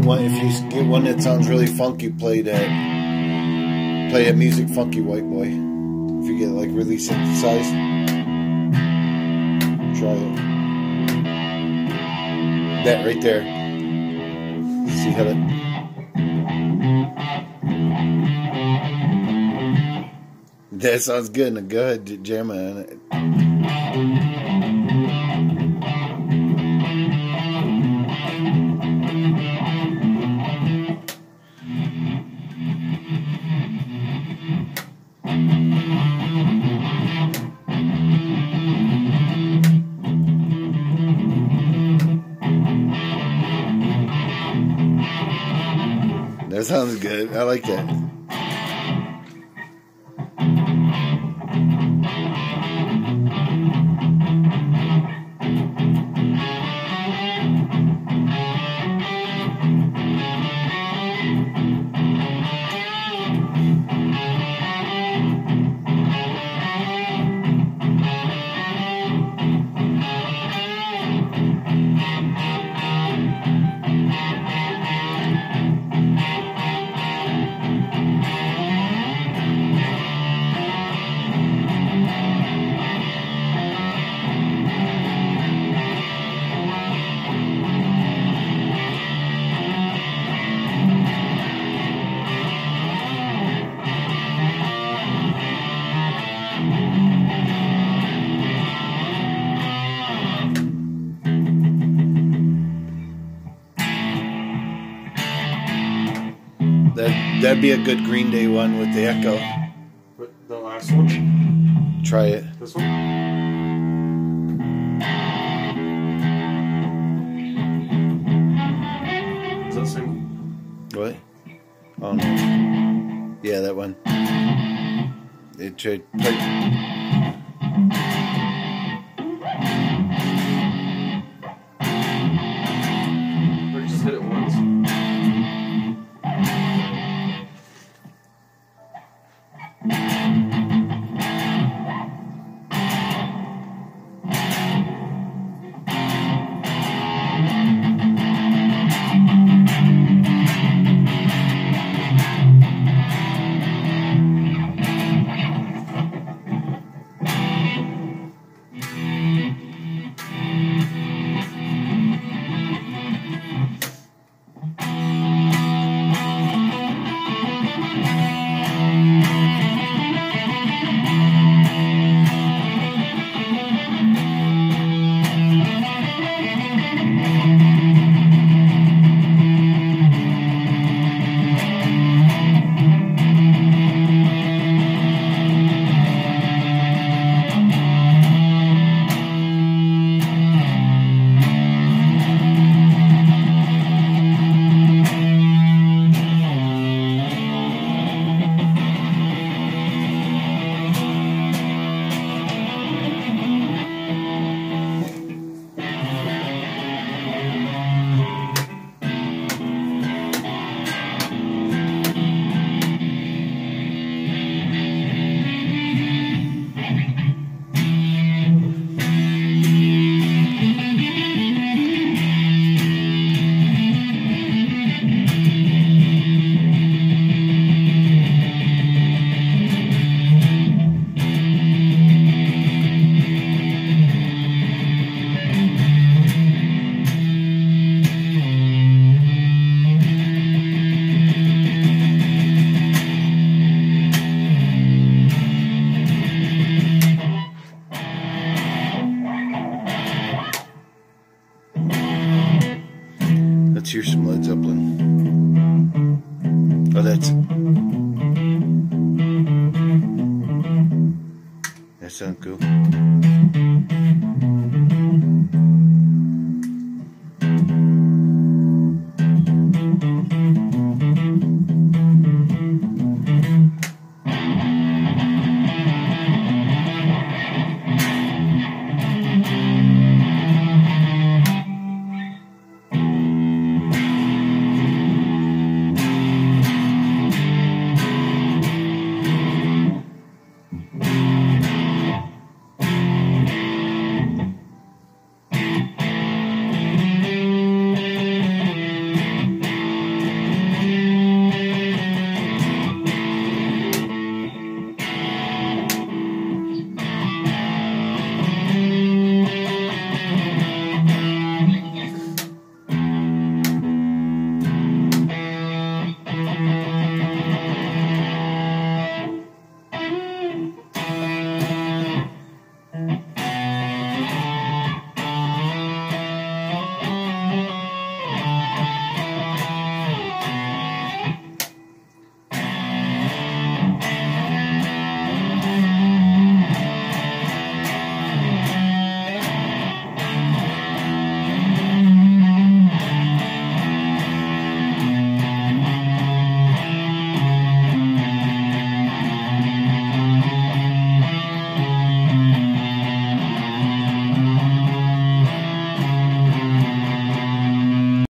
get one if you get one that sounds really funky, play that play that music funky white boy. If you get like really synthesized. Try it. That right there. See how that That sounds good. Now go ahead, jam on it. That sounds good. I like that. That'd be a good Green Day one with the echo. What, the last one? Try it. This one? Is that same? What? Oh no. Yeah, that one. It tried Let's hear some Led Zeppelin. Oh, that's. That sounds cool.